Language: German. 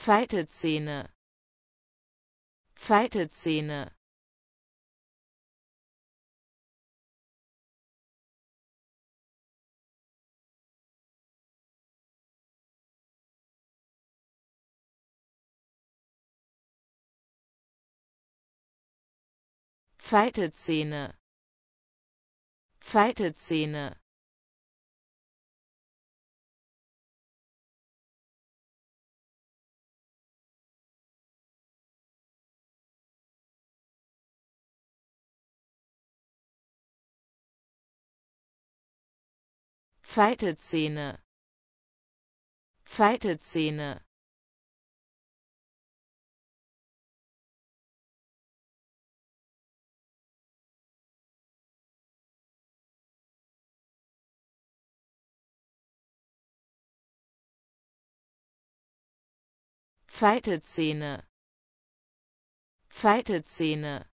zweite Szene. Zweite Szene. Zweite Szene. Zweite Szene zweite Szene. Zweite Szene. Zweite Szene. Zweite Szene